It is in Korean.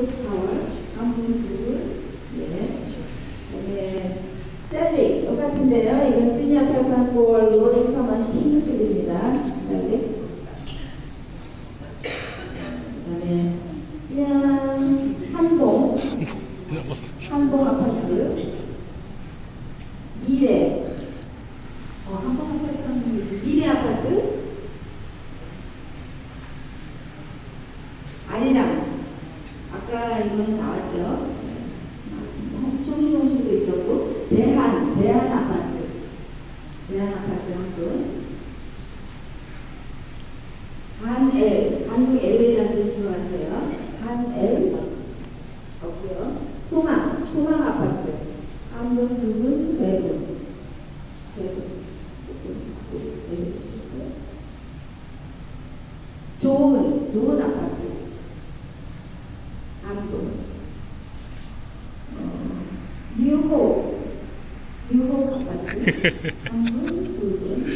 리포스 타월 한 분, 두 분, 예. 아까 이거는 나왔죠 총시원 씨도 있었고 대한 대한 아파트 대한 아파트 한분 한엘 한국 LA라는 뜻인 것 같아요 한엘 없고요 소망 소망 아파트 한 분, 두 분, 세 분. 세 분. 조금 내려주시겠어요? 좋은, 좋은 아파트. 한 분. 어, 뉴호, 뉴호 아파트. 한 분, 두 분.